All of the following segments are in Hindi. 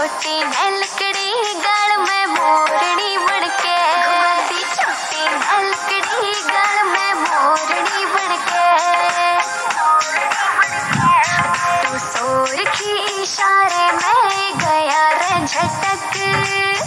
चोटी मैं लकड़ी गल में मोरनी बनके घुमांदी छोटी मैं लकड़ी गल में मोरनी बनके तू सोर की इशारे में गया रे झटक।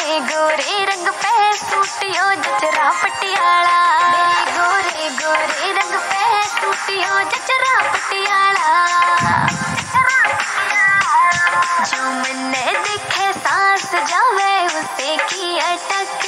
गोरे गोरे रंग पे सूटियो जचरा पटियाला। मेरी गोरे गोरे रंग पे सूटियो जचरा पटियाला। जो मन देखे सांस जावे उसे की अटक।